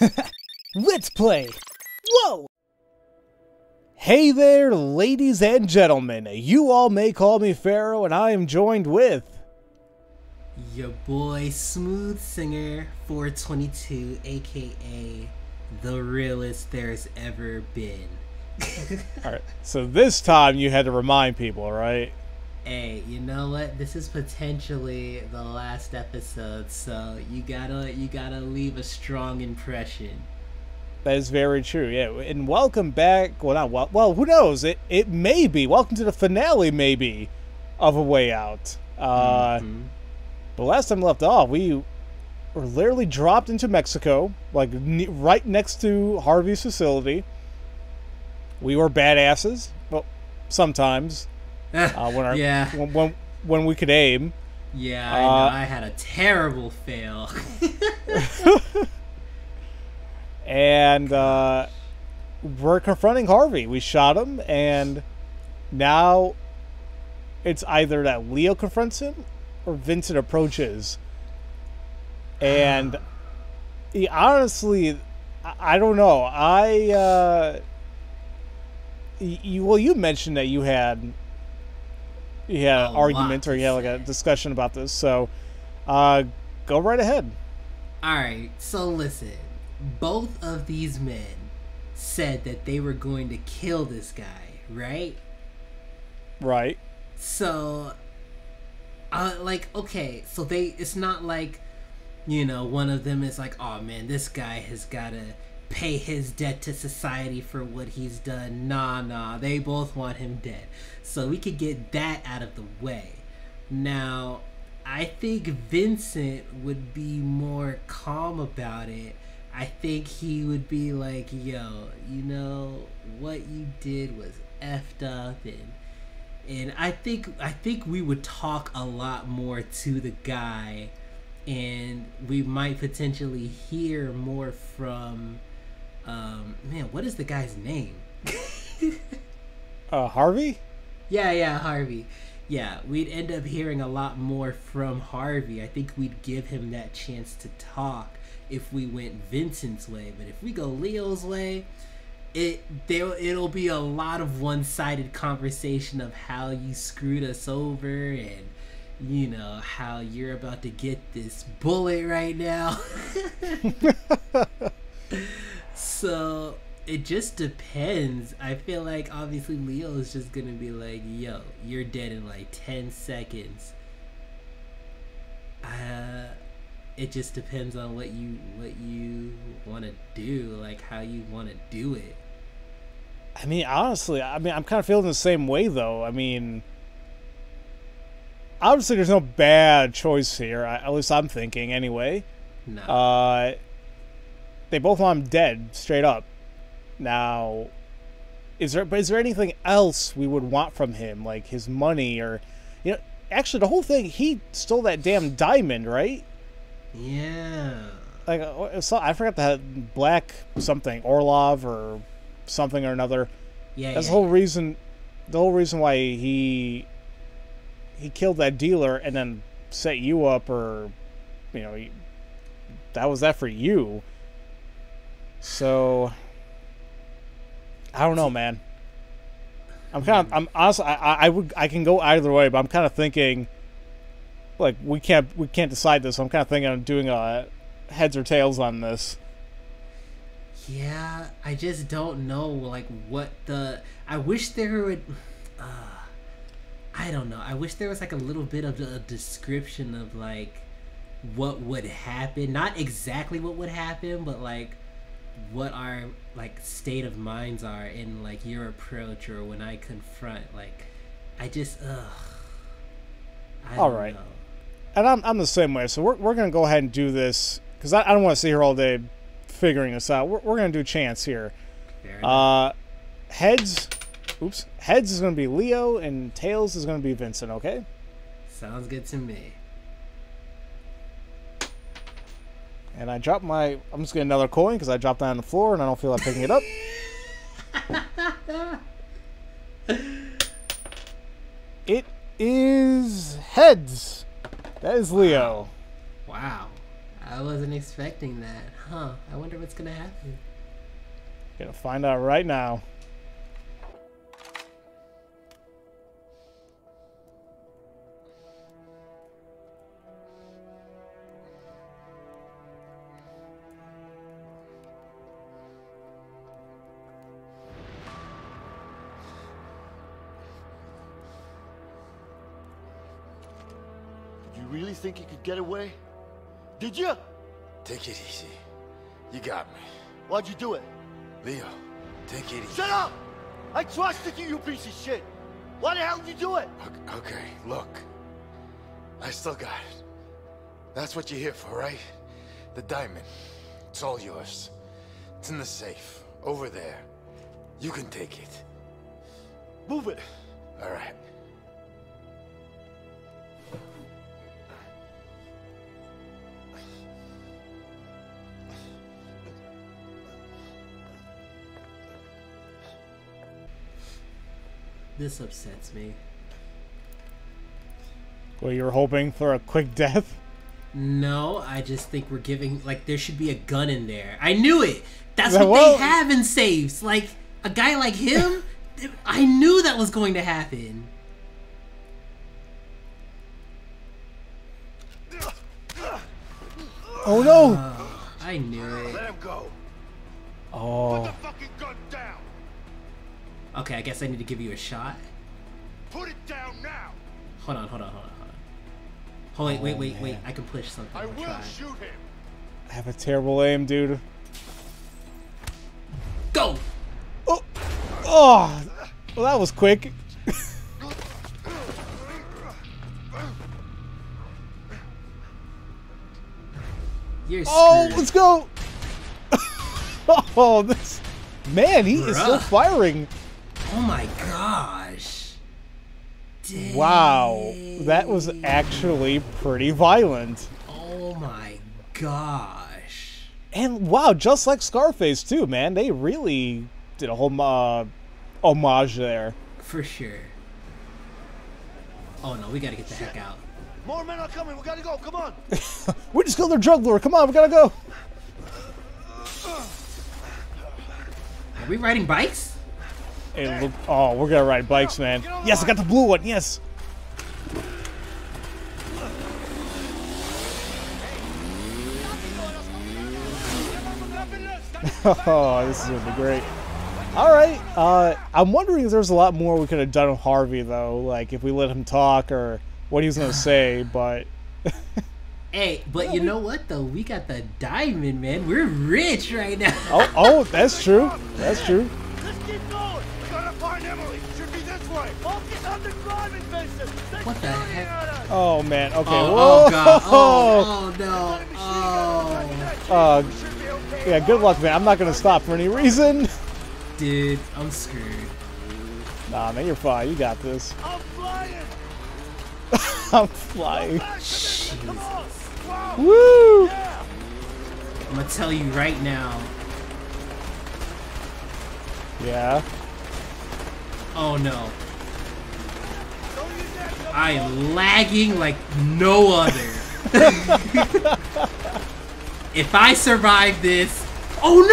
Let's play! Whoa! Hey there, ladies and gentlemen. You all may call me Pharaoh, and I am joined with. Your boy Smooth Singer 422, aka the realest there's ever been. Alright, so this time you had to remind people, right? Hey, you know what? This is potentially the last episode, so you gotta you gotta leave a strong impression. That is very true, yeah. And welcome back. Well, not well. Well, who knows? It it may be. Welcome to the finale, maybe, of A Way Out. Uh, Mhm. But last time left off, we were literally dropped into Mexico, like ne- right next to Harvey's facility. We were badasses. Well, sometimes uh, when our yeah, when, when when we could aim. yeah, I uh, know. I had a terrible fail. and uh, we're confronting Harvey. We shot him, and now it's either that Leo confronts him or Vincent approaches. And he, honestly, I, I don't know. I uh, y- well, you mentioned that you had had A argument or yeah like a discussion about this. So, uh, go right ahead. Alright, so listen. Both of these men said that they were going to kill this guy, right? Right. So, uh, like, okay, so they, it's not like, you know, one of them is like, oh man, this guy has got to pay his debt to society for what he's done. Nah, nah, they both want him dead. So we could get that out of the way. Now, I think Vincent would be more calm about it. I think he would be like, yo, you know, what you did was effed up and and I think I think we would talk a lot more to the guy, and we might potentially hear more from, um, man, what is the guy's name? Uh, Harvey. Yeah, yeah, Harvey. Yeah, we'd end up hearing a lot more from Harvey. I think we'd give him that chance to talk if we went Vincent's way, but if we go Leo's way, it there it'll be a lot of one-sided conversation of how you screwed us over and you know how you're about to get this bullet right now. so it just depends. I feel like obviously Leo is just gonna be like, "Yo, you're dead in like ten seconds." Uh, it just depends on what you what you want to do, like how you want to do it. I mean, honestly, I mean, I'm kind of feeling the same way, though. I mean, obviously, there's no bad choice here. I, at least I'm thinking, anyway. No, Uh, they both want him dead, straight up. Now, is there? But is there anything else we would want from him, like his money, or, you know, actually, the whole thing? He stole that damn diamond, right? yeah. Like, uh, was- I forgot the black something Orlov or something or another. Yeah, That's yeah. the whole reason. The whole reason why he he killed that dealer and then set you up, or you know, he- that was that for you. So I don't know, man. I'm kind of. I'm honestly. I, I would. I can go either way, but I'm kind of thinking. Like we can't. We can't decide this. I'm kind of thinking of doing a heads or tails on this. Yeah, I just don't know like what the I wish there would uh I don't know. I wish there was like a little bit of a description of like what would happen. Not exactly what would happen, but like what our like state of minds are in like your approach or when I confront like I just ugh I All right. know. and I'm, I'm the same way. So we're, we're going to go ahead and do this because I, I don't want to sit here all day figuring this out. We're, we're going to do chance here. Uh, heads, oops, heads is going to be Leo and tails is going to be Vincent. Okay. Sounds good to me. And I dropped my. I'm just getting another coin because I dropped that on the floor and I don't feel like picking it up. it is heads. That is Leo. Wow. I wasn't expecting that. Huh. I wonder what's gonna happen. Gonna find out right now. Really think you could get away? Did you? Take it easy. You got me. Why'd you do it? Leo, take it easy. Shut up! I trusted you, you piece of shit! Why the hell did you do it? Ok- Okay, look. I still got it. That's what you're here for, right? The diamond. It's all yours. It's in the safe. Over there. You can take it. Move it! All right. This upsets me. Well, you were hoping for a quick death. No, I just think we're giving like there should be a gun in there. I knew it. That's what well- they have in safes. Like a guy like him, I knew that was going to happen. Oh no! I knew it. Let him go. Oh, fucking gun down! Okay, I guess I need to give you a shot. Put it down now! Hold on, hold on, hold on, hold on. Hold wait, wait, oh, wait, wait. man. I can push something. I I'll try. shoot him! I have a terrible aim, dude. Go. Oh, oh, well that was quick. You're Oh, screwed. let's go! oh, this man, he is still firing. Oh my gosh. Dang. Wow, that was actually pretty violent. Oh my gosh. And wow, just like Scarface too, man. They really did a whole uh, homage there. For sure. Oh no, we gotta get the heck out. More men are coming, we gotta go, come on! We just killed their drug lord. Come on, we gotta go. Are we riding bikes? It look, oh, we're gonna ride bikes, man. Yes, I got the blue one. Yes. oh, this is gonna be great. All right. Uh, I'm wondering if there's a lot more we could have done with Harvey, though. Like if we let him talk or what he was gonna say. But Hey, but you know what though? We got the diamond, man. We're rich right now. oh, oh, that's true. That's true. Let's keep going! We Emily! Should be this way! Focus on the driving, Vincent! What the shooting heck? Oh man. Okay. Oh, Whoa. oh god. Oh, oh no. Got a machine gun Oh. Uh, We should be okay. yeah. Good luck, man. I'm not gonna stop for any reason. Dude, I'm screwed. Nah, man, you're fine. You got this. I'm flying! I'm flying. Back, Vincent, come on! Wow! Woo! Yeah! I'm gonna tell you right now. Yeah. Oh no. Don't use that, come I am lagging like no other. if I survive this, oh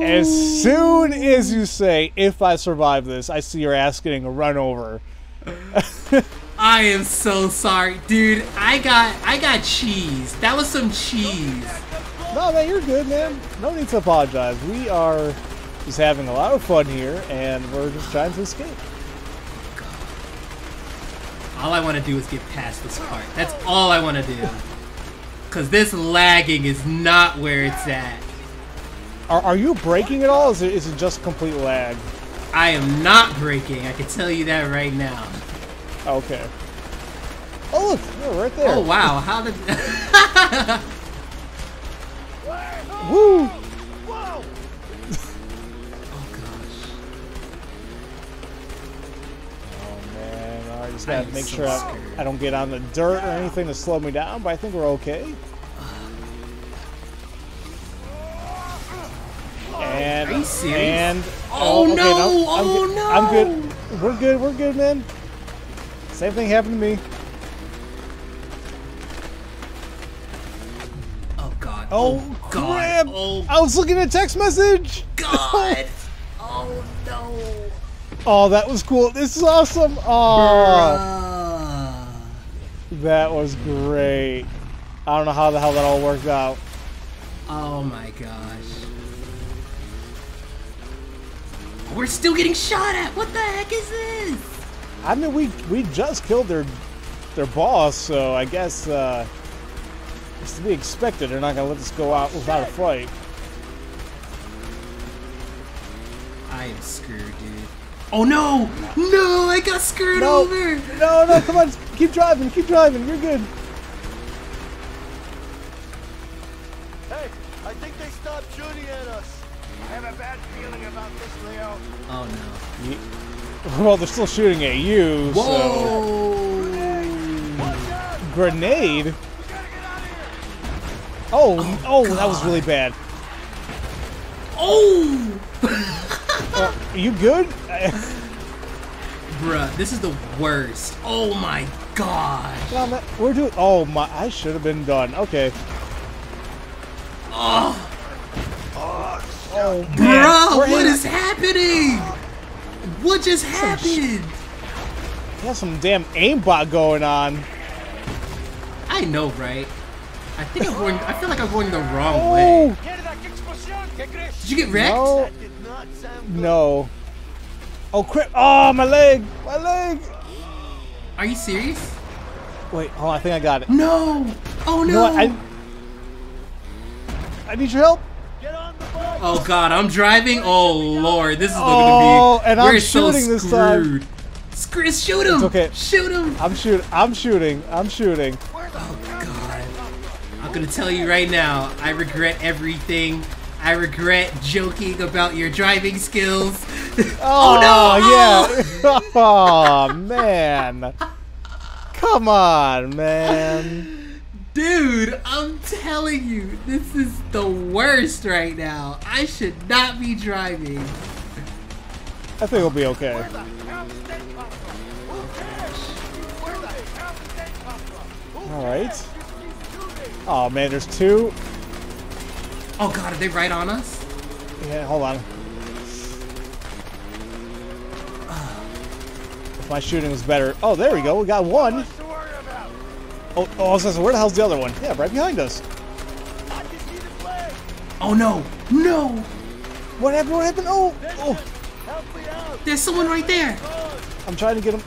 no! As soon as you say, if I survive this, I see your ass getting a run over. I am so sorry, dude. I got I got cheese. That was some cheese. No, man, you're good, man. No need to apologize. We are just having a lot of fun here, and we're just trying to escape. All I want to do is get past this part. That's all I want to do. Cause this lagging is not where it's at. Are, are you braking at all? Is it, is it just complete lag? I am not braking. I can tell you that right now. Okay. Oh, look, yeah, right there. Oh wow, how did? Woo! Just gotta make so sure I. I don't get on the dirt or anything to slow me down, but I think we're okay. And, Are you serious? And Oh, oh okay, no! I'm Oh, good- no! I'm good. We're good. We're good, man. Same thing happened to me. Oh, God. Oh, oh, crap! Oh. I was looking at a text message. God! oh no! Oh, that was cool. This is awesome. Oh, Bruh. that was great. I don't know how the hell that all worked out. Oh my gosh. We're still getting shot at! What the heck is this? I mean, we we just killed their their boss, so I guess uh, it's to be expected. They're not gonna let us go out without a fight. I am screwed, dude. Oh no! No, I got screwed No, over! no, no! Come on, keep driving, keep driving. You're good. Hey, I think they stopped shooting at us. I have a bad feeling about this, Leo. Oh no. Ye- Well, they're still shooting at you. Whoa! Watch out! grenade. We gotta get out of here! Oh, oh, that was really bad. Oh! Uh, are you good? Bruh, this is the worst. Oh my god. We're doing. Oh my! I should have been done. Okay. Oh, Oh bruh, we're what is happening? What just happened? We have some damn aimbot going on. I know, right? I think I'm going. I feel like I'm going the wrong Oh way. Get that explosion! ¿Qué crees? Did you get wrecked? no, That did not sound good. no. Oh crap! Oh my leg, my leg. Are you serious? Wait, hold on. I think I got it. No! Oh You no! know? I I need your help. Get on the boat! Oh god, I'm driving. Oh lord, this is looking Oh, to be. Oh, and I'm we're so shooting this time. Screw, shoot him! It's okay. Shoot him! I'm shooting, I'm shooting. I'm shooting. Oh god. I'm gonna tell you right now, I regret everything. I regret joking about your driving skills. Oh, oh, no! yeah. oh man. Come on, man. Dude, I'm telling you, this is the worst right now. I should not be driving. I think it'll be okay. Where the hell did they come from? Who cares? Where the hell did they come from? Who All right. cares? Just keep shooting. Oh man, there's two. Oh god, are they right on us? Yeah, hold on. If my shooting was better. Oh, there we go. We got one. What's to worry about? Oh, oh I was where the hell's the other one? Yeah, right behind us. I can see the flag. Oh no! No! What happened? What happened? Oh, oh. Help me out. There's someone right there! I'm trying to get him.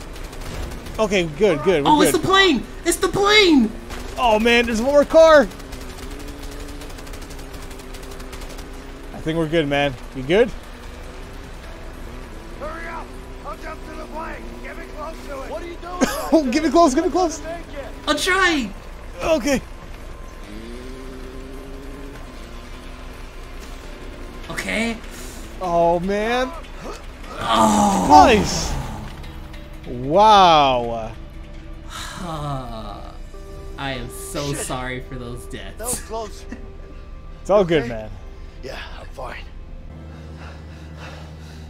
Okay, good, good. We're Oh, it's the plane! It's the plane! Oh man, there's one more car. I think we're good, man. You good? Hurry up. I'll jump to the plane. Get me close to it. What are you doing? Oh, get me close, get me close. I'm trying! Okay. Okay. Oh man. Oh. Nice. Wow. I am so sorry for those That was deaths. close. It's all good, man. Yeah, I'm fine.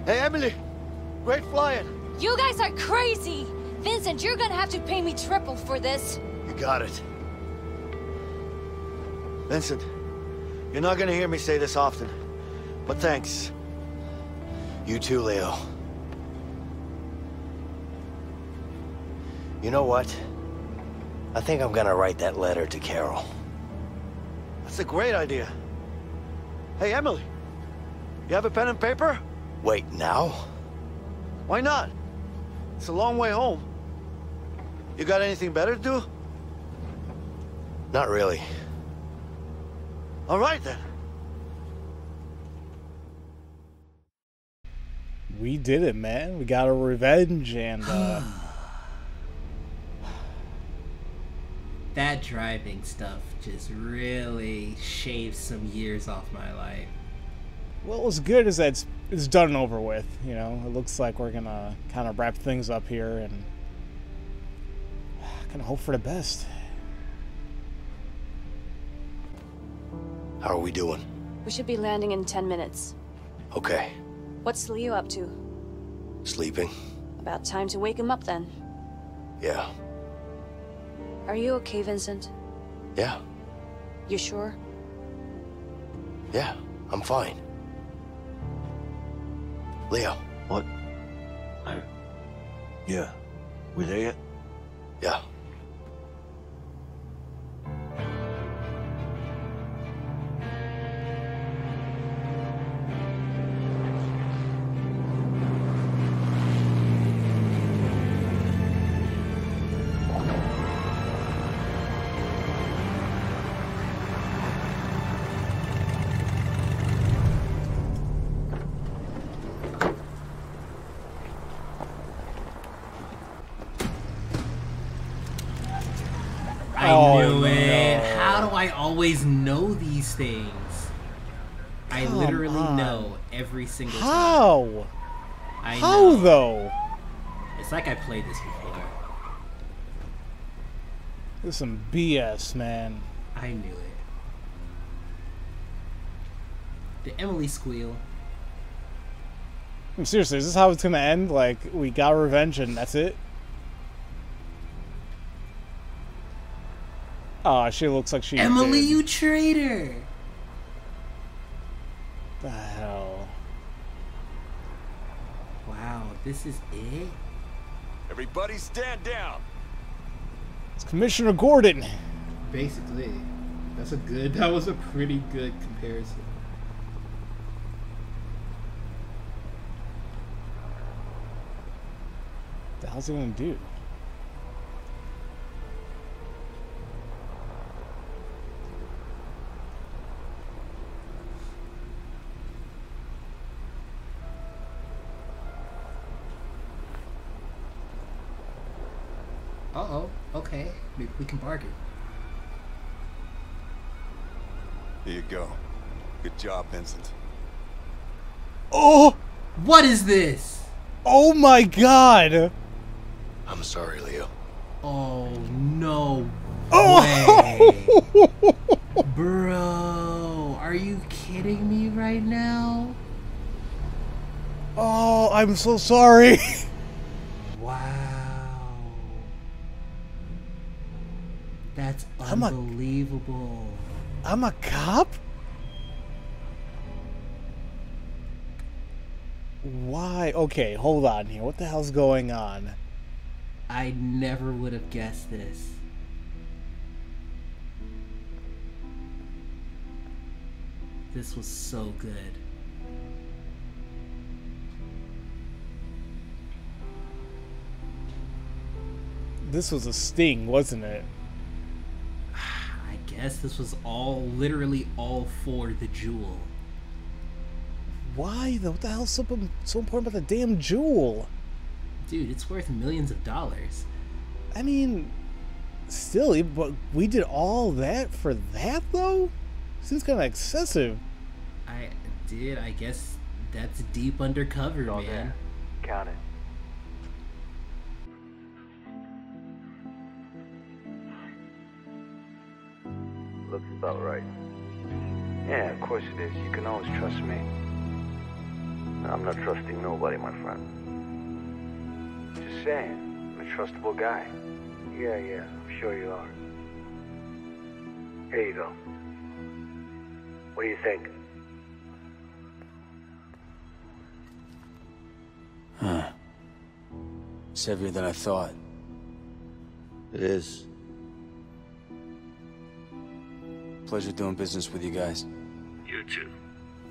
Hey, Emily. Great flying. You guys are crazy! Vincent, you're gonna have to pay me triple for this. You got it. Vincent, you're not gonna hear me say this often, but thanks. You too, Leo. You know what? I think I'm gonna write that letter to Carol. That's a great idea. Hey, Emily. You have a pen and paper? Wait, now? Why not? It's a long way home. You got anything better to do? Not really. All right, then. We did it, man. We got our revenge, and uh, That driving stuff just really shaved some years off my life. What was good is that it's, it's done and over with. You know, it looks like we're gonna kind of wrap things up here and kind of hope for the best. How are we doing? We should be landing in 10 minutes. Okay. What's Leo up to? Sleeping? About time to wake him up then. Yeah. Are you okay, Vincent? Yeah. You sure? Yeah, I'm fine. Leo. What? I... Yeah. We there yet? Yeah. Single time. How? I How know. though? It's like I played this before. This is some BS, man. I knew it. The Emily squeal? I mean, seriously, is this how it's gonna end? Like, we got revenge and that's it? Oh, she looks like she. Emily, did. you traitor! The hell. Wow, this is it? Everybody stand down. It's Commissioner Gordon. Basically. That's a good, that was a pretty good comparison. The hell's he gonna do? Uh oh, okay. Maybe we can bargain. Here you go. Good job, Vincent. Oh! What is this? Oh my god! I'm sorry, Leo. Oh no Oh! way. Bro, are you kidding me right now? oh, I'm so sorry. Wow. That's I'm a- unbelievable. I'm a cop? Why? Okay, hold on here. What the hell's going on? I never would have guessed this. This was so good. This was a sting, wasn't it? I guess this was all, literally all for the jewel. Why though? What the hell's so, so important about the damn jewel? Dude, it's worth millions of dollars. I mean, still, but we did all that for that though? Seems kind of excessive. I did, I guess that's deep undercover, all man. That. Count it. Looks about right. Yeah, of course it is. You can always trust me. I'm not trusting nobody, my friend. Just saying, I'm a trustable guy. Yeah, yeah, I'm sure you are. Here you go. What do you think? Huh. It's heavier than I thought. It is. Pleasure doing business with you guys. You too.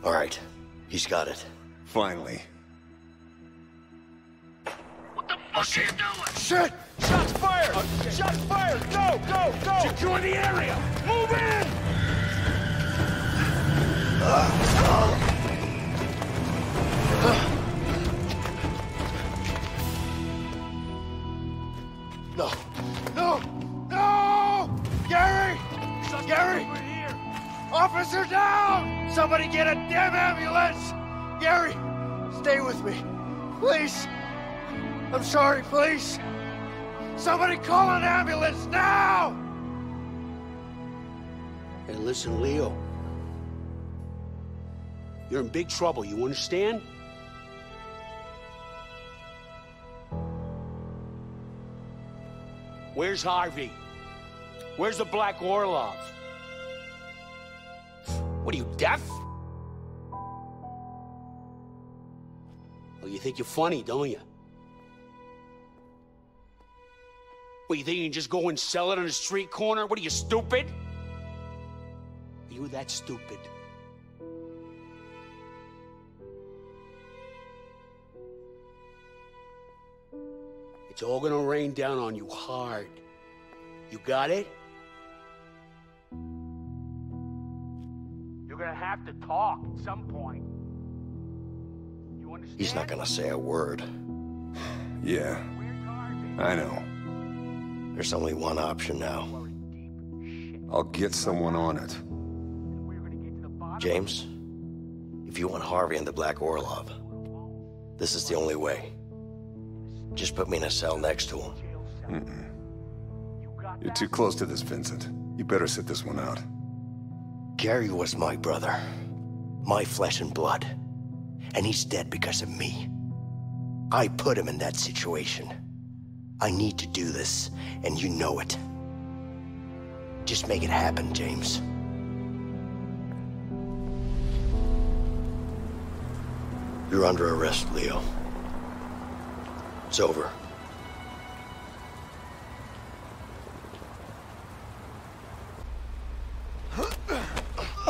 All right, he's got it. Finally. What the fuck oh, are you doing? Shit! Shots fired! Shots fired! Go, go, go! Secure the area! Move in! No, no, no! Gary! Gary! Officer down! Somebody get a damn ambulance! Gary, stay with me. Please. I'm sorry, please. Somebody call an ambulance now! Hey, listen, Leo. You're in big trouble, you understand? Where's Harvey? Where's the Black Orlov? What are you, deaf? You think you're funny, don't you? Well, you think you can just go and sell it on a street corner? What are you, stupid? Are you that stupid? It's all gonna rain down on you hard. You got it? You're gonna have to talk at some point. He's not gonna say a word. Yeah, I know. There's only one option now. I'll get someone on it. James, if you want Harvey and the Black Orlov, this is the only way. Just put me in a cell next to him. Mm-mm. You're too close to this, Vincent. You better sit this one out. Gary was my brother, my flesh and blood, and he's dead because of me. I put him in that situation. I need to do this, and you know it. Just make it happen, James. You're under arrest, Leo. It's over.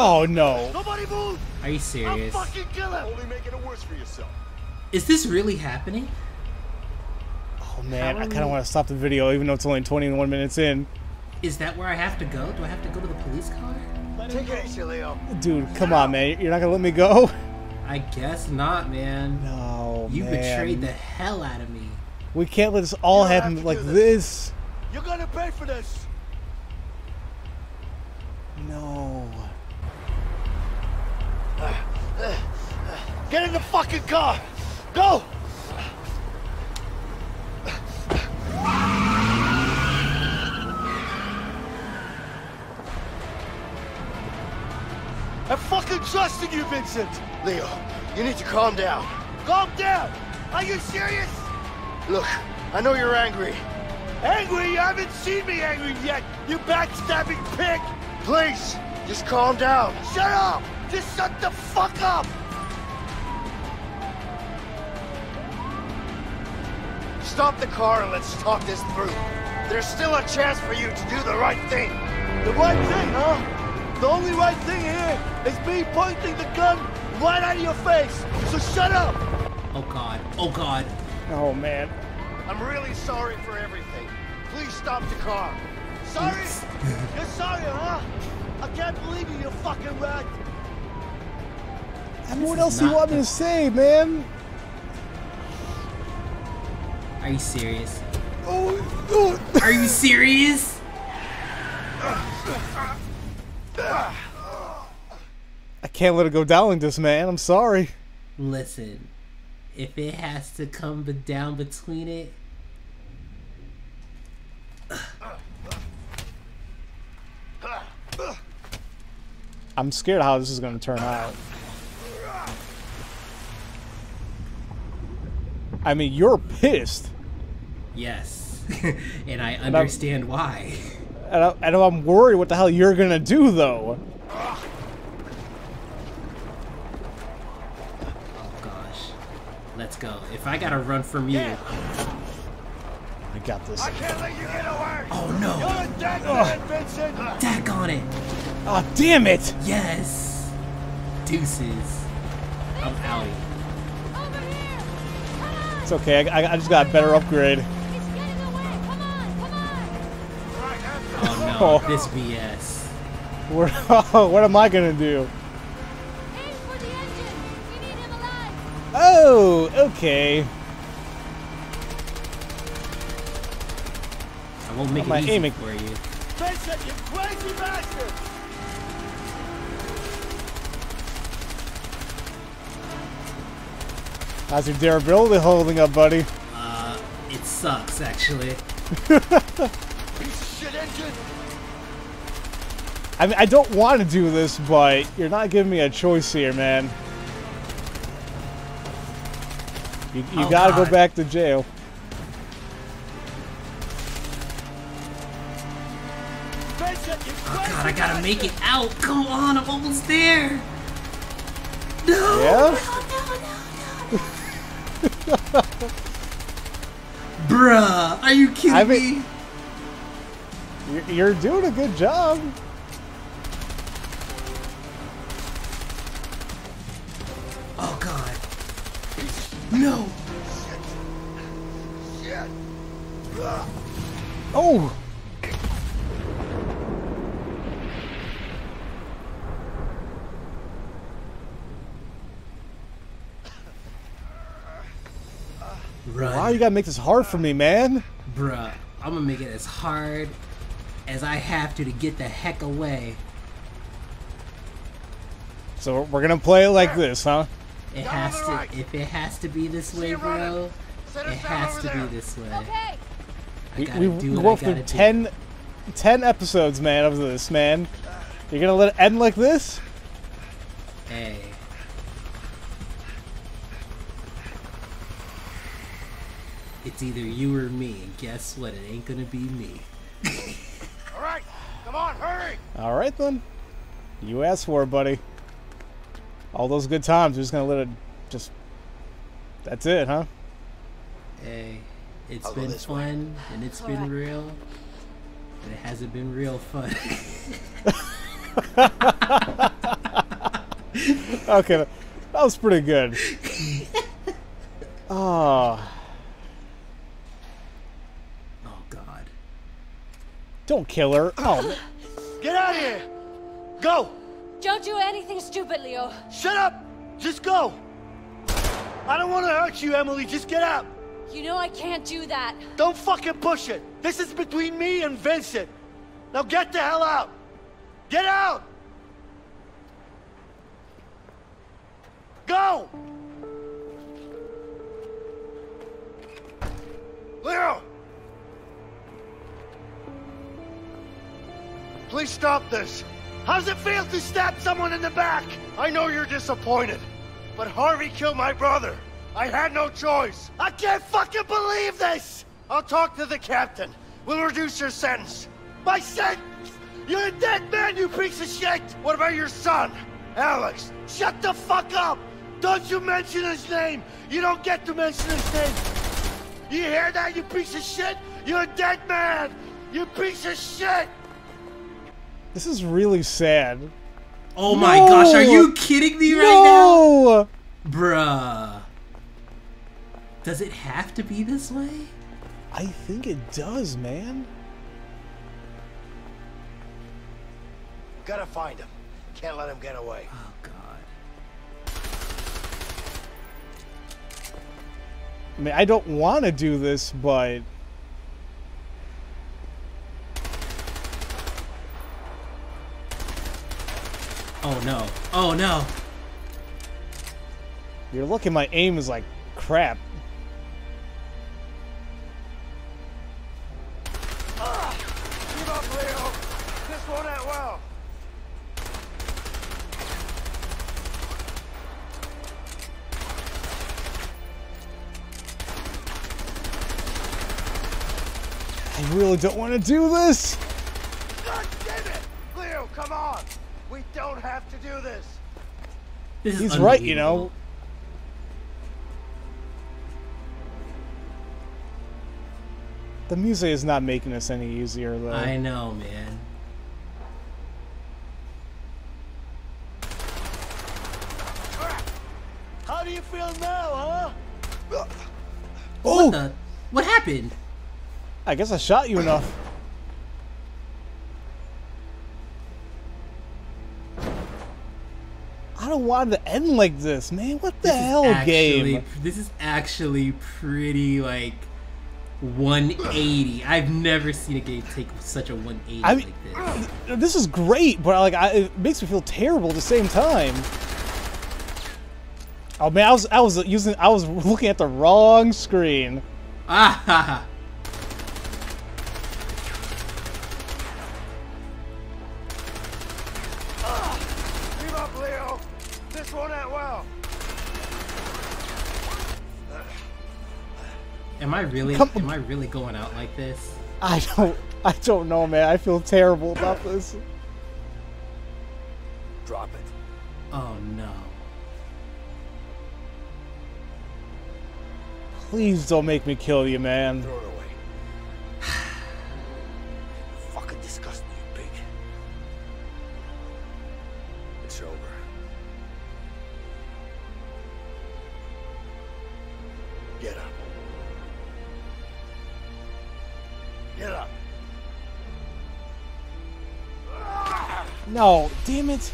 Oh no. Nobody move! Are you serious? kill him! Only making it worse for yourself. Is this really happening? Oh man, I kind of want to stop the video, even though it's only 21 minutes in. Is that where I have to go? Do I have to go to the police car? Take it easy, Leo. Dude, come on, man. You're not gonna let me go? I guess not, man. No, You man. betrayed the hell out of me. We can't let this all You don't happen like do this. You're gonna pay for this! Get in the fucking car! Go! I fucking trusted you, Vincent! Leo, you need to calm down. Calm down! Are you serious? Look, I know you're angry. Angry? You haven't seen me angry yet, you backstabbing pig! Please, just calm down. Shut up! Just shut the fuck up! Stop the car and let's talk this through. There's still a chance for you to do the right thing. The right thing, huh? The only right thing here is me pointing the gun right out of your face. So shut up. Oh god. Oh god. Oh man. I'm really sorry for everything. Please stop the car. Sorry? You're sorry, huh? I can't believe you, you fucking rat. I mean, what is else do you not want me to say, man? Are you serious? Oh, oh. Are you serious? I can't let it go down like this, man. I'm sorry. Listen, if it has to come down between it, I'm scared how this is going to turn out. I mean, you're pissed. yes. and I understand why. And, I, and I'm worried what the hell you're going to do, though. Oh gosh. Let's go. If I gotta run from you. I got this. can't let you get away. Oh no! You're dead man, Vincent. Tack on it! Oh, damn it! Yes! Deuces. I'm outie. It's okay. I, I- I just got a better upgrade. He's getting away! Come on! Come on! Oh Oh. this BS. What, what am I going to do? Aim for the engine! We need him alive! Oh, okay. I won't make Am I it easy aiming? for you. Vincent, you crazy bastard. How's your durability holding up, buddy? Uh, it sucks actually. Piece of shit engine. I mean, I don't want to do this, but you're not giving me a choice here, man. You, you Oh, gotta go back to jail. Crazy God, I gotta make it out. Come on, I'm almost there. No. Yeah? No, no, no. Bruh, are you kidding I mean- me? You're, you're doing a good job. Oh god. No. Oh, Run. wow! You gotta make this hard for me, man. Bruh, I'm gonna make it as hard as I have to to get the heck away. So we're gonna play it like this, huh? It Down has to. right. If it has to be this way, bro, it has to there. be this way. Okay. I We, gotta we, do we what go through gotta 10, 10 episodes, man, of this, man. You're gonna let it end like this? Hey. It's either you or me, and guess what? It ain't gonna be me. All right, come on, hurry! All right then. You asked for it, buddy. All those good times, we're just gonna let it just. That's it, huh? Hey, it's I'll been this way. fun and it's been Alright. real, but it hasn't been real fun. Okay, that was pretty good. Oh God. Don't kill her. Oh. Get out of here! Go! Don't do anything stupid, Leo. Shut up! Just go! I don't want to hurt you, Emily. Just get out! You know I can't do that. Don't fucking push it! This is between me and Vincent! Now get the hell out! Get out! Go! Leo! Please stop this! How's it feel to stab someone in the back? I know you're disappointed, but Harvey killed my brother. I had no choice. I can't fucking believe this! I'll talk to the captain. We'll reduce your sentence. My sentence? You're a dead man, you piece of shit! What about your son? Alex, shut the fuck up! Don't you mention his name! You don't get to mention his name! You hear that, you piece of shit? You're a dead man! You piece of shit! This is really sad. Oh my gosh, are you kidding me right now? No! Bruh. Does it have to be this way? I think it does, man. Gotta find him. Can't let him get away. Oh God. I mean, I don't want to do this, but Oh no. Oh no. you're looking. My aim is like crap. Up, Leo. This won't end well. I really don't want to do this. God damn it! Leo, come on! We don't have to do this! This He's right, you know. The music is not making this any easier, though. I know, man. How do you feel now, huh? oh, What the? What happened? I guess I shot you enough. Don't want to end like this, man. What the This hell, actually, game? This is actually pretty like 180. I've never seen a game take such a 180 I mean- like this. This is great, but like, I, it makes me feel terrible at the same time. Oh man, I was I was using I was looking at the wrong screen. Ah Am I really? Come- Am I really going out like this? I don't I don't know, man. I feel terrible about this. Drop it. Oh no. Please don't make me kill you, man. No, damn it.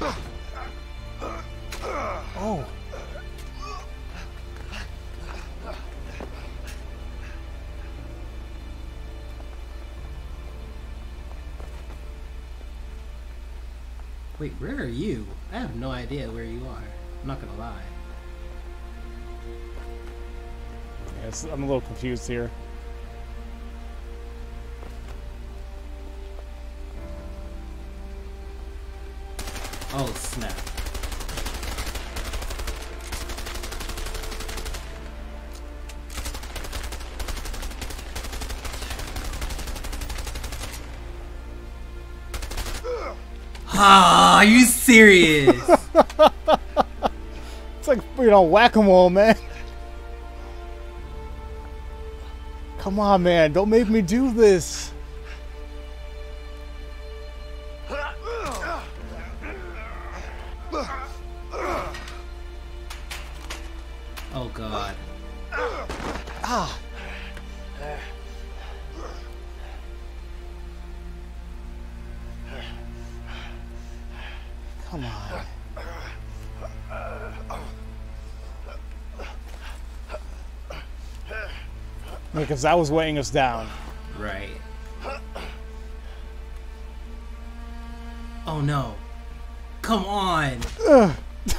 Oh. Wait, where are you? I have no idea where you are. I'm not gonna lie. Yes, I'm a little confused here. Oh snap. Ah, are you serious? It's like, you know, whack-a-mole, man. Come on, man. Don't make me do this. Because that was weighing us down. Right. Oh no. Come on. Ugh.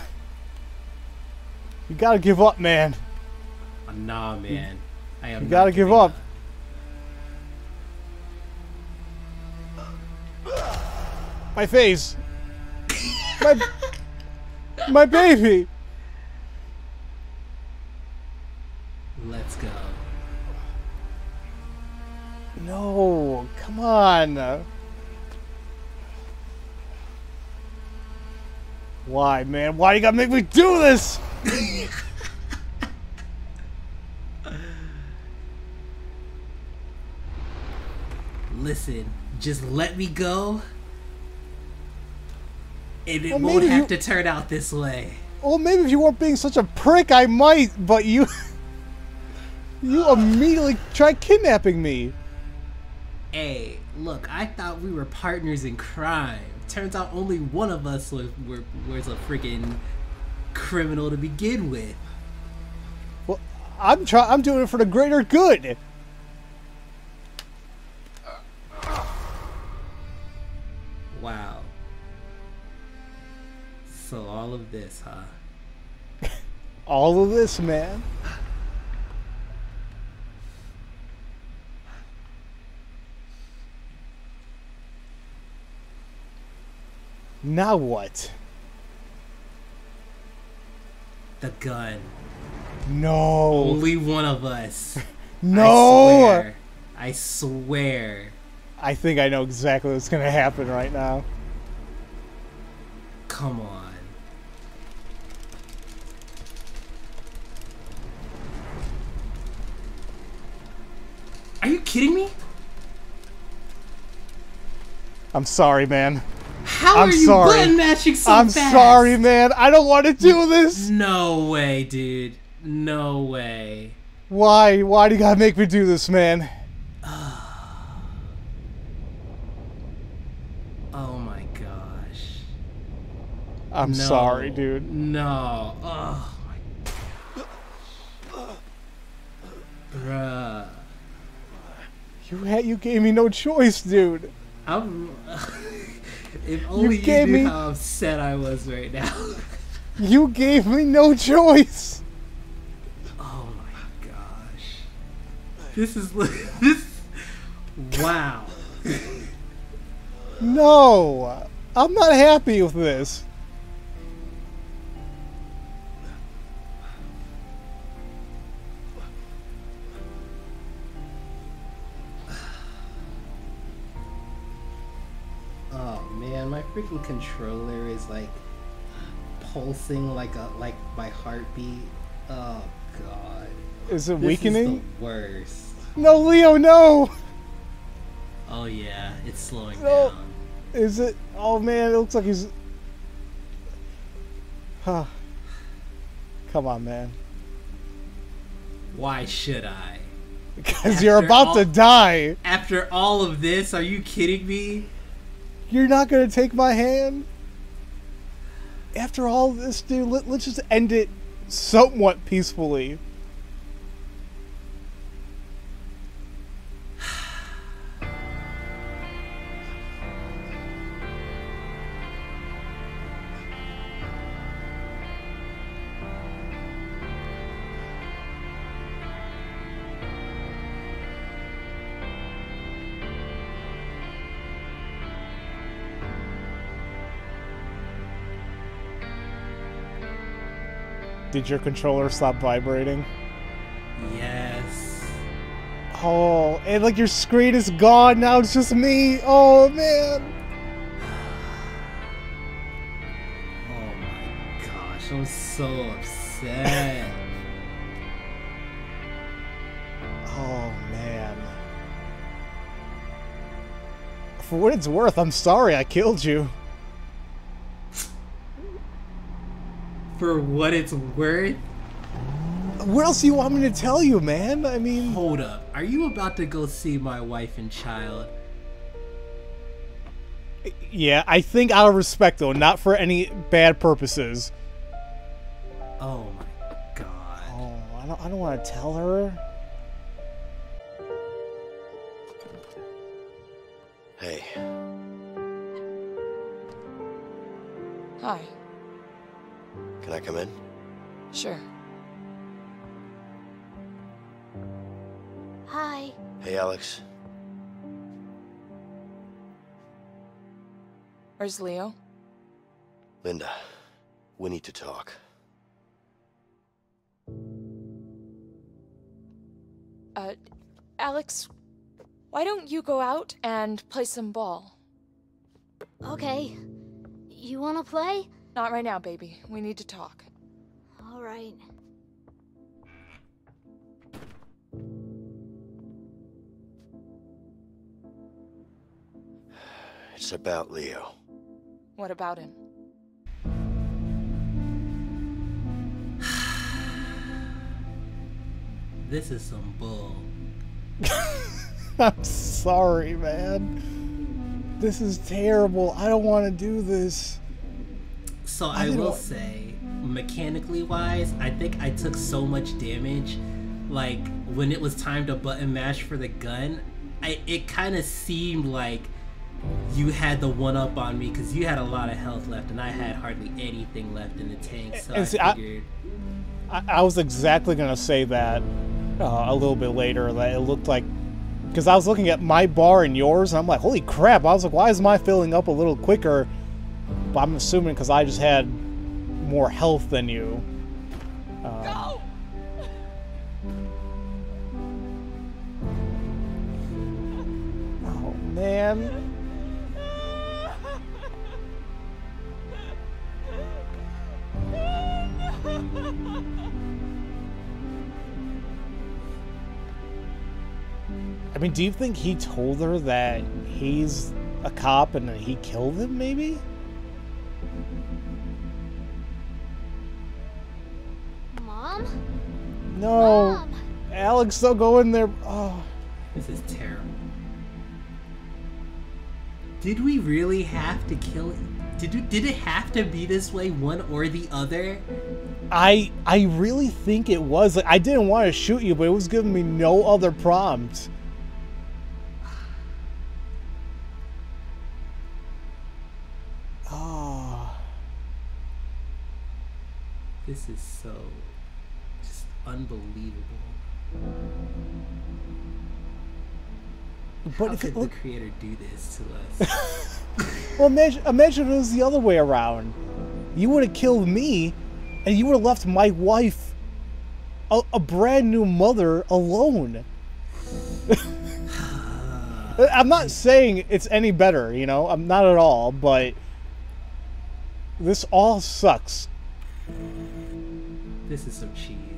You gotta give up, man. Oh, nah, man. I am You gotta give giving up. My face. My, my baby. Why, man? Why you gotta make me do this? Listen, just let me go. And it Well, won't have you- to turn out this way. Well, maybe if you weren't being such a prick, I might, but you. You immediately tried kidnapping me. Hey, look, I thought we were partners in crime. Turns out only one of us was, were, was a freaking criminal to begin with. Well, I'm try- I'm doing it for the greater good. Wow. So all of this, huh? All of this, man. Now what? The gun. No. Only one of us. No. I swear. I swear. I think I know exactly what's gonna happen right now. Come on. Are you kidding me? I'm sorry, man. How I'm are you sorry. button matching so I'm fast? sorry, man. I don't want to do this. No way, dude. No way. Why? Why do you gotta make me do this, man? Oh my gosh. I'm No. sorry, dude. No. Oh my. Bruh. You had you gave me no choice, dude. I'm. if only you, gave knew me- how upset I was right now. You gave me no choice. oh my gosh. This is this. Wow. No, I'm not happy with this. Freaking controller is like pulsing like a like my heartbeat. Oh god. Is it This weakening? Is the worst. No, Leo, no. Oh yeah, it's slowing No. down. Is it? Oh man, it looks like he's. Huh. Come on, man. Why should I? Because you're After about to die. After all of this, are you kidding me? You're not gonna take my hand. After all this, dude, let, let's just end it somewhat peacefully. Did your controller stop vibrating? Yes. Oh, and like your screen is gone now. It's just me. Oh man. Oh my gosh, I'm so upset. Oh man. For what it's worth, I'm sorry I killed you. For what it's worth. What else do you want me to tell you, man? I mean, Hold up. Are you about to go see my wife and child? yeah, I think out of respect though, not for any bad purposes. Oh my god. Oh, I don't, I don't want to tell her. Hey, Hi. Can I come in? Sure. Hi. Hey, Alex. Where's Leo? Linda, we need to talk. Uh, Alex, why don't you go out and play some ball? Okay. You wanna play? Not right now, baby. We need to talk. Alright. It's about Leo. What about him? This is some bull. I'm sorry, man. This is terrible. I don't want to do this. So I I, will say, mechanically wise, I think I took so much damage. Like when it was time to button mash for the gun, I it kind of seemed like you had the one up on me because you had a lot of health left and I had hardly anything left in the tank. So And I see, I- figured, I, I was exactly gonna say that uh, a little bit later. That it looked like because I was looking at my bar and yours, and I'm like, holy crap! I was like, why is my filling up a little quicker? But I'm assuming because I just had more health than you. Uh, Oh man. I mean, do you think he told her that he's a cop and that he killed him, maybe? Mom? No. Mom! Alex, don't go in there. Oh. this is terrible. Did we really have to kill? Did we, did it have to be this way, one or the other? I I really think it was. Like, I didn't want to shoot you, but it was giving me no other prompt. Oh. This is so just unbelievable. But How if it could look, the creator do this to us? well, imagine, imagine if it was the other way around. You would have killed me, and you would have left my wife, a, a brand new mother, alone. I'm not saying it's any better, you know. I'm not at all, but this all sucks This is some cheese.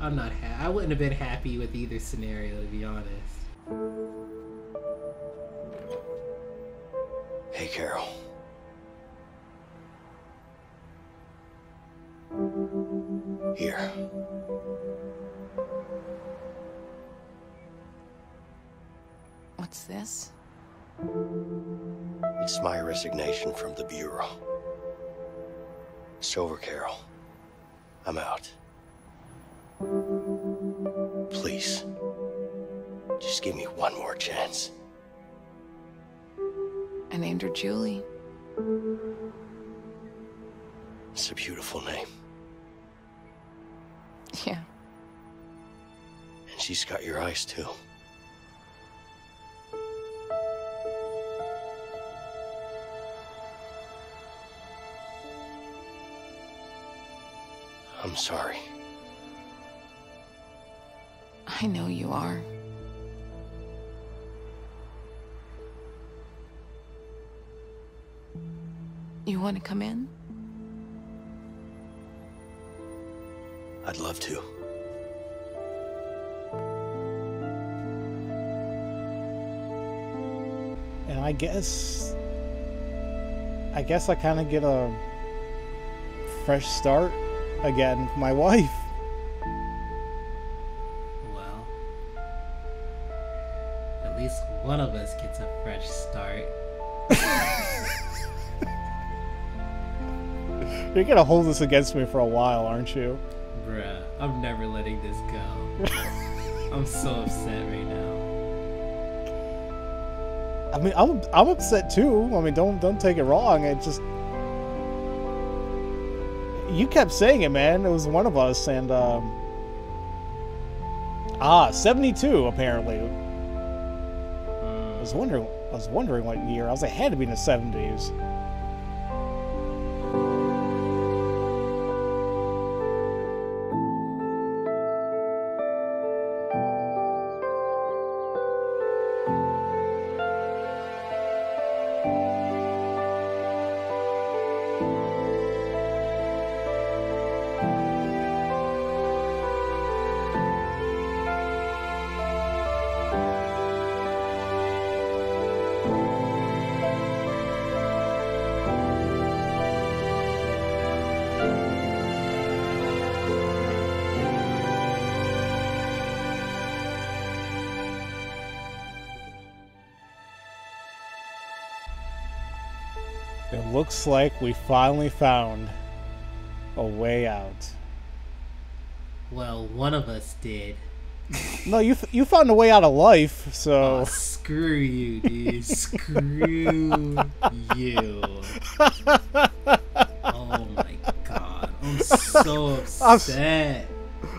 I'm not ha- I wouldn't have been happy with either scenario to be honest. Hey, Carol. Here. What's this? It's my resignation from the Bureau. It's over, Carol. I'm out. Just give me one more chance. I named her Julie. It's a beautiful name. Yeah. And she's got your eyes, too. I'm sorry. I know you are. You want to come in? I'd love to. And I guess. I guess I kind of get a fresh start again with my wife. Well, at least one of us You're gonna hold this against me for a while, aren't you? Bruh, I'm never letting this go. I'm so upset right now. I mean, I'm I'm upset too. I mean, don't don't take it wrong. It just you kept saying it, man. It was one of us, and um, ah, 72 apparently. Mm. I was wondering, I was wondering what year. I was. It had to be in the 70s. Looks like we finally found a way out. Well, one of us did. No, you f- you found a way out of life, so Screw you, dude. Screw you. Oh my god. I'm so I'm upset.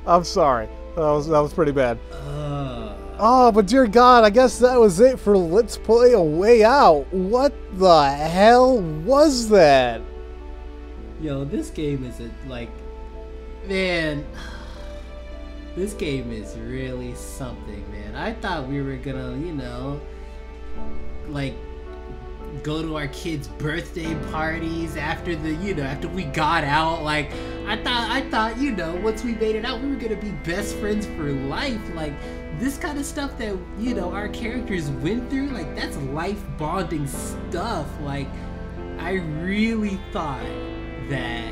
I'm sorry. That was that was pretty bad. Ugh. Oh, but dear God, I guess that was it for Let's Play A Way Out. What the hell was that? Yo, this game is a like man this game is really something, man. I thought we were gonna, you know, like go to our kids' birthday parties after the, you know, after we got out. Like I thought I thought, you know, once we made it out, we were gonna be best friends for life. Like this kind of stuff that, you know, our characters went through, like that's life bonding stuff. Like I really thought that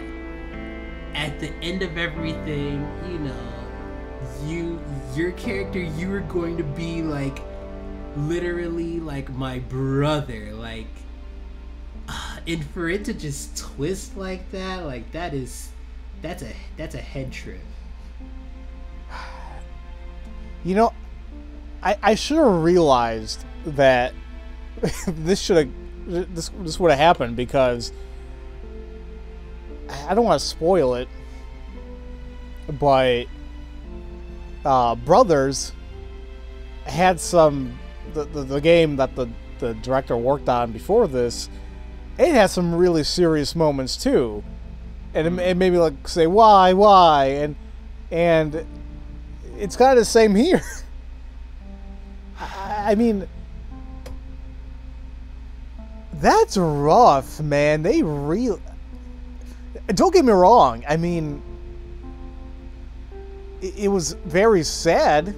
at the end of everything, you know, you your character you were going to be like literally like my brother like and for it to just twist like that like that is that's a that's a head trip You know, I I should have realized that this should have this this would have happened because I don't want to spoil it, but uh, Brothers had some the, the, the game that the the director worked on before this. It had some really serious moments too, and it, it made me like say why why and and it's kind of the same here. I, I mean, that's rough, man. They real. don't get me wrong. I mean, it, it was very sad.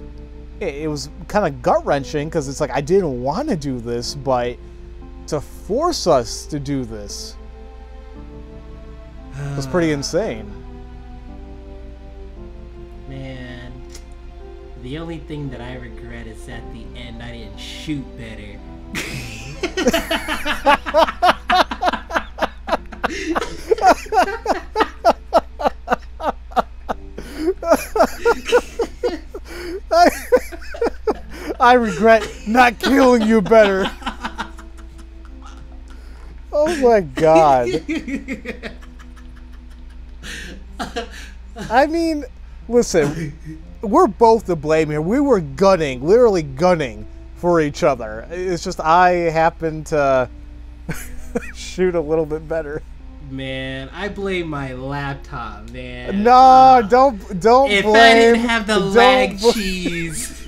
It, it was kind of gut wrenching because it's like I didn't want to do this, but to force us to do this was pretty insane. Man, the only thing that I regret is at the end I didn't shoot better. I, I regret not killing you better. Oh my god. I mean, listen, we're both to blame here. We were gunning, literally gunning for each other. It's just I happened to shoot a little bit better. Man, I blame my laptop, man. No, don't don't if blame. I didn't have the lag cheese,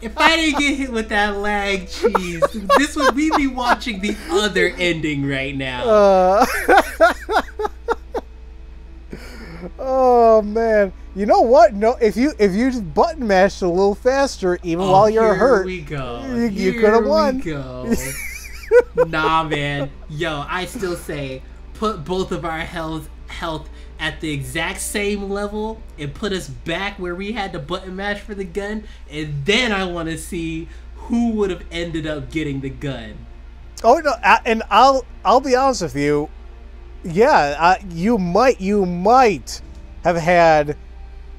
if I didn't get hit with that lag cheese, this would we be watching the other ending right now. Uh, oh man, you know what? No, if you if you just button mashed a little faster, even Oh, while you're here hurt, we go. you, you could have we won. go. nah, man. Yo, I still say put both of our health health at the exact same level and put us back where we had to button mash for the gun, and then I want to see who would have ended up getting the gun. Oh no, I, and I'll I'll be honest with you. Yeah, uh, you might you might have had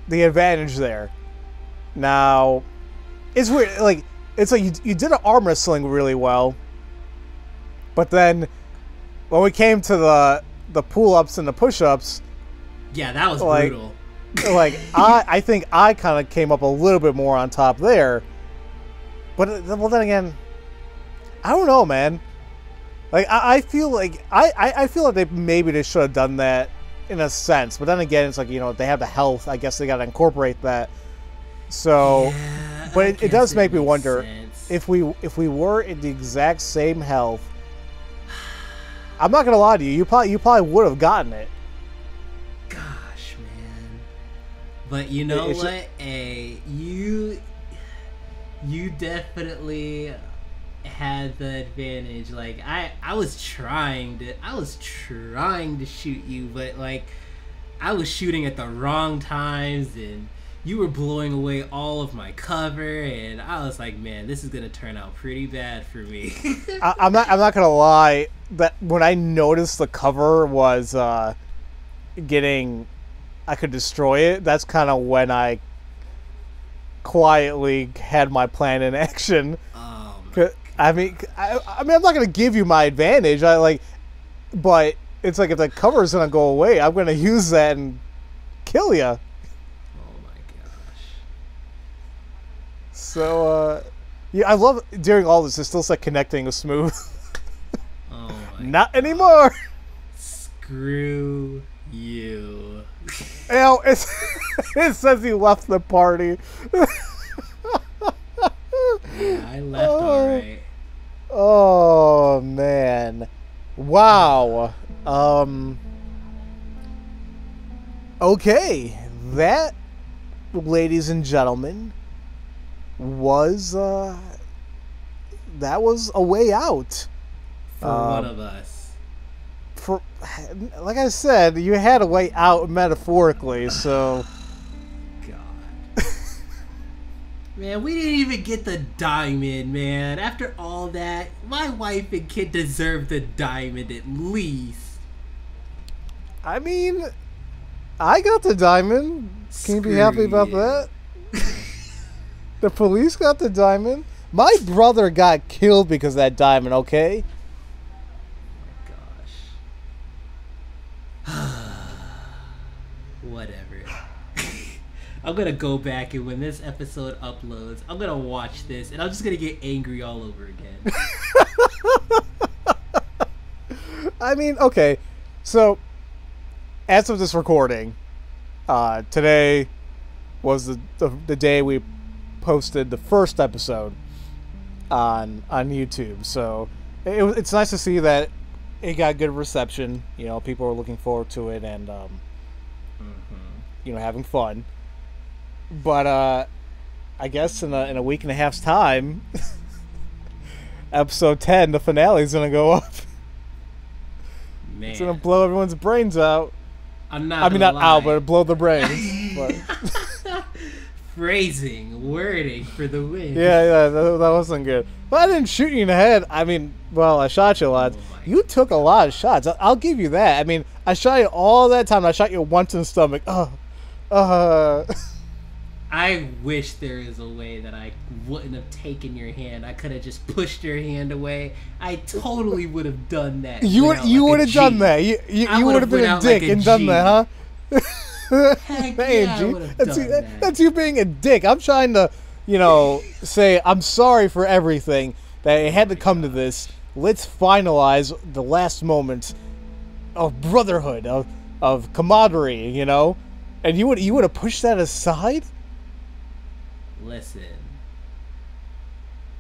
the advantage there. Now, it's weird. Like it's like you you did an arm wrestling really well, but then when we came to the the pull ups and the push ups, Yeah, that was Like- brutal. like I I think I kind of came up a little bit more on top there. But uh, well, then again, I don't know, man. Like I, I feel like I, I I feel like they maybe they should have done that in a sense. But then again, it's like you know they have the health. I guess they got to incorporate that. So, but it, it does make me wonder if we if we were in the exact same health. I'm not gonna lie to you. You probably you probably would have gotten it. Gosh, man. But you know It's- what? A you you definitely had the advantage. Like I I was trying to I was trying to shoot you, but like I was shooting at the wrong times and you were blowing away all of my cover and I was like, man, this is gonna turn out pretty bad for me. I, I'm not. I'm not gonna lie. That when I noticed the cover was uh, getting, I could destroy it. That's kind of when I quietly had my plan in action. 'Cause- I mean, I, I mean, I'm not gonna give you my advantage. I like, but it's like if the cover is gonna go away, I'm gonna use that and kill you. Oh my gosh. So, uh, yeah, I love during all this. It's still like connecting with smooth. Oh my Not anymore. Screw you. Know, it's, it says he left the party. Yeah, I left Oh. alright. Oh man. Wow. Um Okay, that ladies and gentlemen was uh that was a way out. For one Um, of us. For like I said, you had a way out metaphorically, so Man, we didn't even get the diamond, man. After all that, my wife and kid deserve the diamond at least. I mean I got the diamond. Can you be happy about that? the police got the diamond. My brother got killed because of that diamond, okay? Whatever. I'm gonna go back and when this episode uploads, I'm gonna watch this and I'm just gonna get angry all over again. I mean, okay. So, as of this recording, uh, today was the, the the day we posted the first episode on on YouTube. So, it, it's nice to see that it got good reception. You know, people were looking forward to it and um, you know having fun. But uh, I guess in a in a week and a half's time, episode ten, the finale is gonna go up. Man, It's gonna blow everyone's brains out. I'm not. I mean, not out, but blow the brains. but phrasing, wording for the win. yeah, yeah, that, that wasn't good. But I didn't shoot you in the head. I mean, well, I shot you a lot. You took a lot of shots. I- I'll give you that. I mean, I shot you all that time. I shot you once in the stomach. Oh, uh. I wish there is a way that I wouldn't have taken your hand. I could have just pushed your hand away. I totally would have done that. You would you like would have done that. You you, you would would've been a out like dick a and done that, huh? Heck Hey, yeah, G, that's you, that. that's you being a dick. I'm trying to, you know, say I'm sorry for everything that it had to come to this. Let's finalize the last moments of brotherhood, of of camaraderie, you know. And you would you would have pushed that aside? Listen,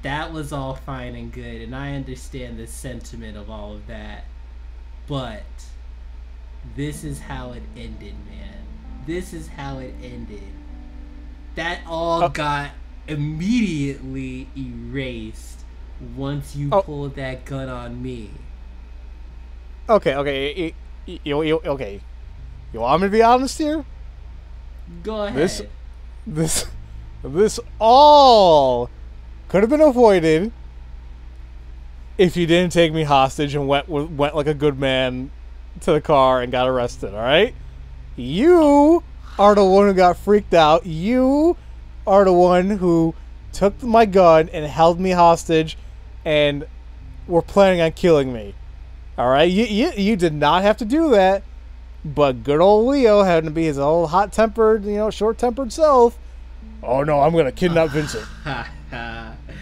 that was all fine and good, and I understand the sentiment of all of that, but this is how it ended, man. This is how it ended. That all oh. got immediately erased once you oh. pulled that gun on me. Okay, okay, you, you, you, okay. You want me to be honest here? Go ahead. This, this, this all could have been avoided if you didn't take me hostage and went went like a good man to the car and got arrested. All right, you are the one who got freaked out. You are the one who took my gun and held me hostage, and were planning on killing me. All right, you you, you did not have to do that. But good old Leo having to be his old hot tempered, you know, short tempered self. Oh no, I'm gonna kidnap Vincent.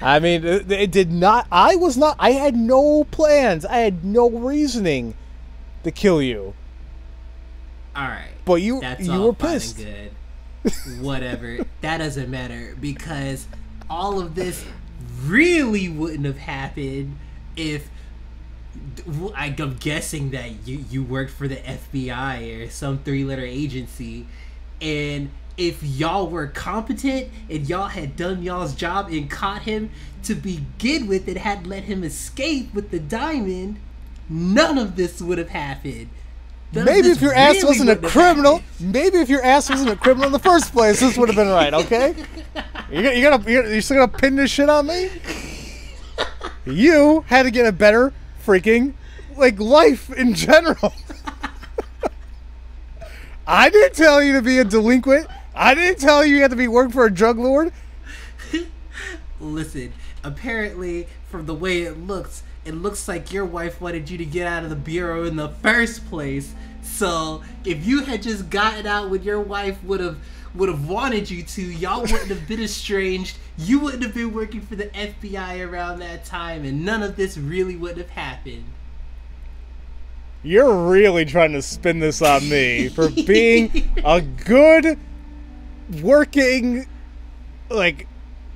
I mean, it, it did not. I was not. I had no plans. I had no reasoning to kill you. All right. But you That's you all were fine and pissed. good. Whatever. that doesn't matter because all of this really wouldn't have happened if I'm guessing that you you worked for the FBI or some three-letter agency, and if y'all were competent and y'all had done y'all's job and caught him to begin with and had let him escape with the diamond, none of this would have happened. None Maybe if your ass really wasn't a criminal, maybe if your ass wasn't a criminal in the first place, this would have been right. Okay, you got you gonna you're, you're still gonna pin this shit on me? You had to get a better freaking like life in general. I didn't tell you to be a delinquent. I didn't tell you you had to be working for a drug lord. Listen, apparently, from the way it looks, it looks like your wife wanted you to get out of the bureau in the first place. So, if you had just gotten out when your wife would have would have wanted you to, y'all wouldn't have been estranged. You wouldn't have been working for the FBI around that time, and none of this really would have happened. You're really trying to spin this on me for being a good working like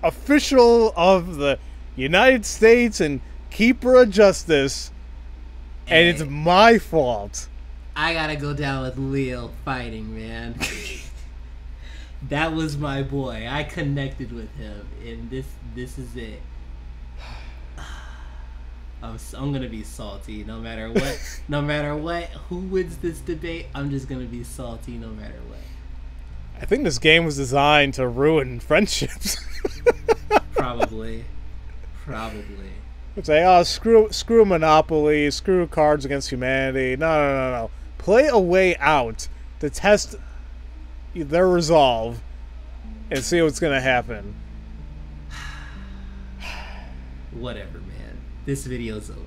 official of the United States and keeper of justice and it's my fault. I gotta go down with Leo fighting, man. that was my boy. I connected with him, and this this is it. I'm, I'm gonna be salty no matter what. no matter what, who wins this debate, I'm just gonna be salty no matter what. I think this game was designed to ruin friendships. Probably, probably. It's like, oh, screw, screw Monopoly, screw Cards Against Humanity. No, no, no, no. Play a way out to test their resolve and see what's gonna happen. Whatever, man. This video's over.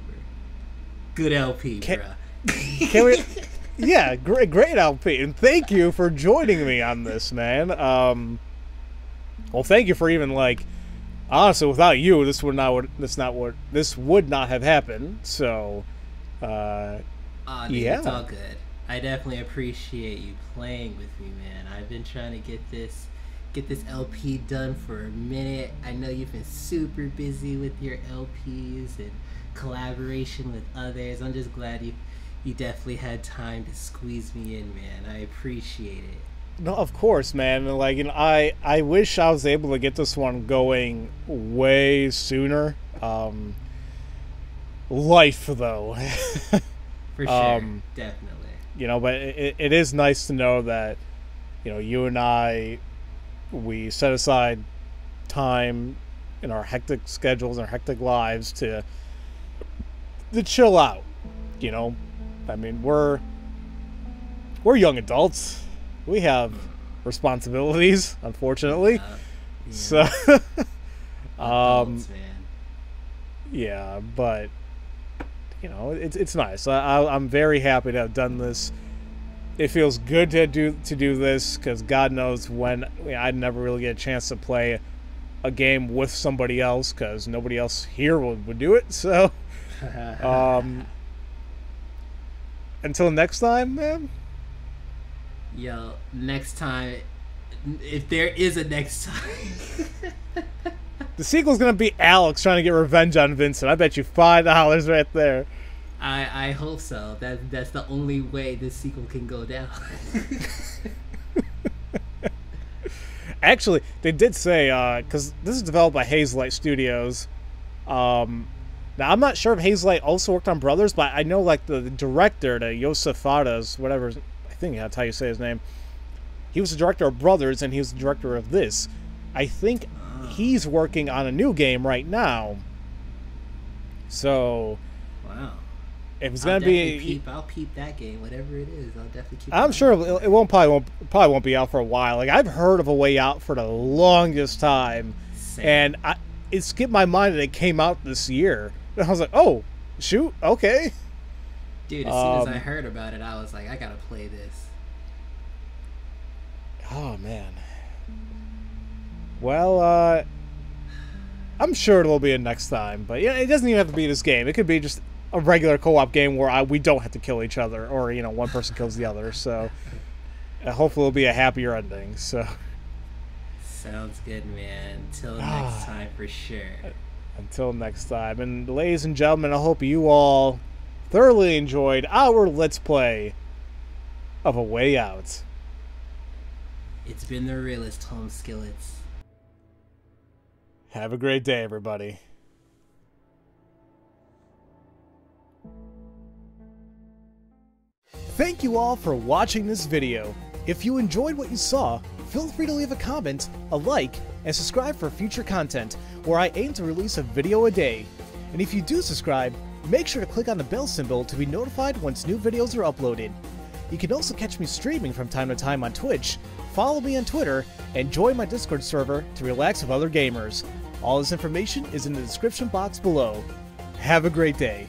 Good LP, Can- bruh. Can we? yeah, great, great LP, and thank you for joining me on this, man. Um, well, thank you for even like, honestly, without you, this would not would this not what this would not have happened. So, uh, dude, yeah, it's all good. I definitely appreciate you playing with me, man. I've been trying to get this get this LP done for a minute. I know you've been super busy with your LPs and collaboration with others. I'm just glad you you definitely had time to squeeze me in, man. I appreciate it. No, of course, man. Like, you know, I I wish I was able to get this one going way sooner. Um, life, though. For sure, um, definitely. You know, but it, it is nice to know that, you know, you and I, we set aside time in our hectic schedules, our hectic lives to to chill out. You know, I mean, we're we're young adults. We have responsibilities, unfortunately. Yeah. Yeah. So, um, adults, yeah, but you know, it's it's nice. I, I'm very happy to have done this. It feels good to do to do this because God knows when I'd never really get a chance to play a game with somebody else because nobody else here would, would do it. So, um, until next time, man. Yo, next time, if there is a next time. The sequel's gonna be Alex trying to get revenge on Vincent. I bet you five dollars right there. I I hope so. That that's the only way this sequel can go down. Actually, they did say because uh, this is developed by Hazelight Studios. Um, now I'm not sure if Hazelight also worked on Brothers, but I know like the, director, the Josef Fares, whatever I think that's how you say his name. He was the director of Brothers, and he was the director of this. I think he's working on a new game right now. So, wow. If it's gonna be, peep, I'll peep that game, whatever it is. I'll definitely keep. I'm sure it, it won't probably won't probably won't be out for a while. Like I've heard of a way out for the longest time, Same. and I, it skipped my mind that it came out this year. And I was like, oh, shoot, okay. Dude, as um, soon as I um, heard about it, I was like, I gotta play this. Oh man. Well, uh, I'm sure it'll be a next time, but yeah, it doesn't even have to be this game. It could be just a regular co-op game where I, we don't have to kill each other, or you know, one person kills the other. So uh, hopefully, it'll be a happier ending. So sounds good, man. Until next time, for sure. Until next time, and ladies and gentlemen, I hope you all thoroughly enjoyed our Let's Play of A Way Out. It's been the realest home skillets. Have a great day, everybody. Thank you all for watching this video. If you enjoyed what you saw, feel free to leave a comment, a like, and subscribe for future content, where I aim to release a video a day. And if you do subscribe, make sure to click on the bell symbol to be notified once new videos are uploaded. You can also catch me streaming from time to time on Twitch, follow me on Twitter, and join my Discord server to relax with other gamers. All this information is in the description box below. Have a great day.